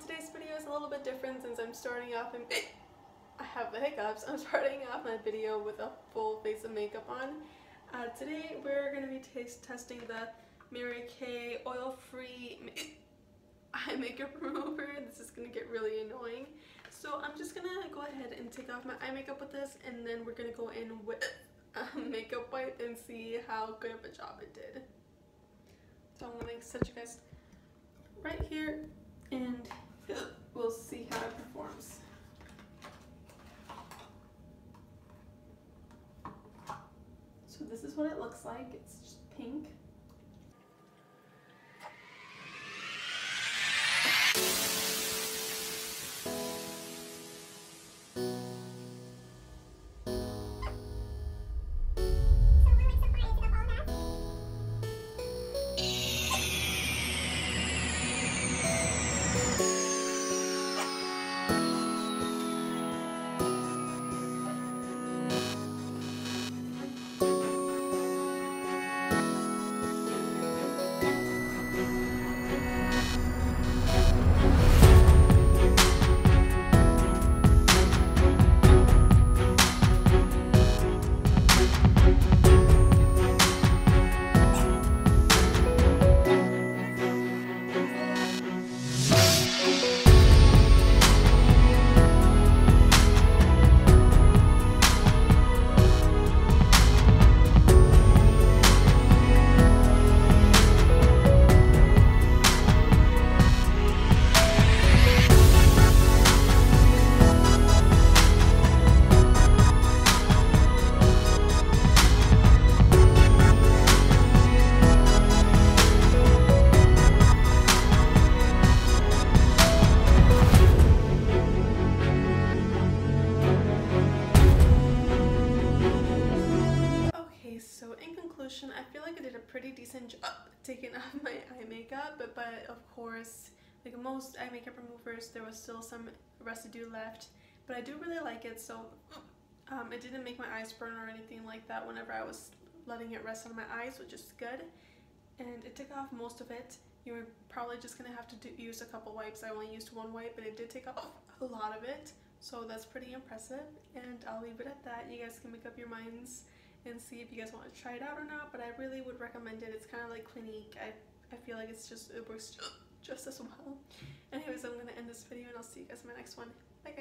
today's video is a little bit different since I'm starting off and I have the hiccups. I'm starting off my video with a full face of makeup on. Uh, today we're going to be taste testing the Mary Kay oil-free eye makeup remover. This is going to get really annoying. So I'm just going to go ahead and take off my eye makeup with this and then we're going to go in with a makeup wipe and see how good of a job it did. So I'm going to set you guys right here and we'll see how it performs. So this what it looks like. It's just pink. Conclusion, I feel like I did a pretty decent job taking off my eye makeup, but, but of course, like most eye makeup removers, there was still some residue left, but I do really like it, so um, it didn't make my eyes burn or anything like that whenever I was letting it rest on my eyes, which is good, and it took off most of it. You're probably just gonna have to do, use a couple wipes. I only used one wipe, but it did take off a lot of it, so that's pretty impressive, and I'll leave it at that. You guys can make up your minds and see if you guys want to try it out or not but I really would recommend it. It's kind of like Clinique. I, I feel like it's just it works just as well. Anyways I'm gonna end this video and I'll see you guys in my next one